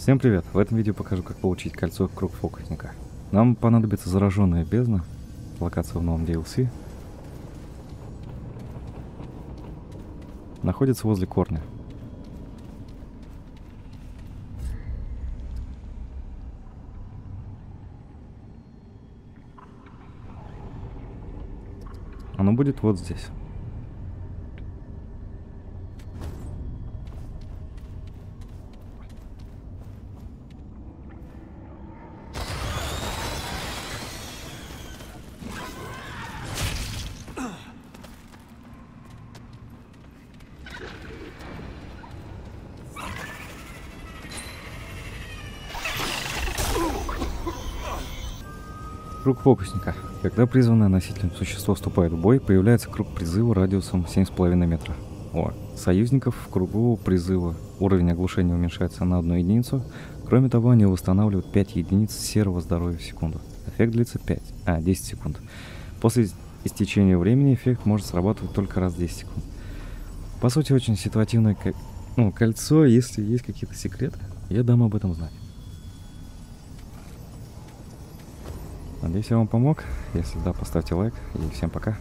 Всем привет! В этом видео покажу, как получить кольцо круг фокусника. Нам понадобится зараженная бездна, локация в новом DLC. Находится возле корня. Оно будет вот здесь. Круг фокусника. Когда призванное носителем существо вступает в бой, появляется круг призыва радиусом 7,5 метра. О, союзников в кругу призыва уровень оглушения уменьшается на одну единицу. Кроме того, они восстанавливают 5 единиц серого здоровья в секунду. Эффект длится 5, а, 10 секунд. После истечения времени эффект может срабатывать только раз в 10 секунд. По сути, очень ситуативное ну, кольцо. Если есть какие-то секреты, я дам об этом знать. Надеюсь, я вам помог. Если да, поставьте лайк. И всем пока.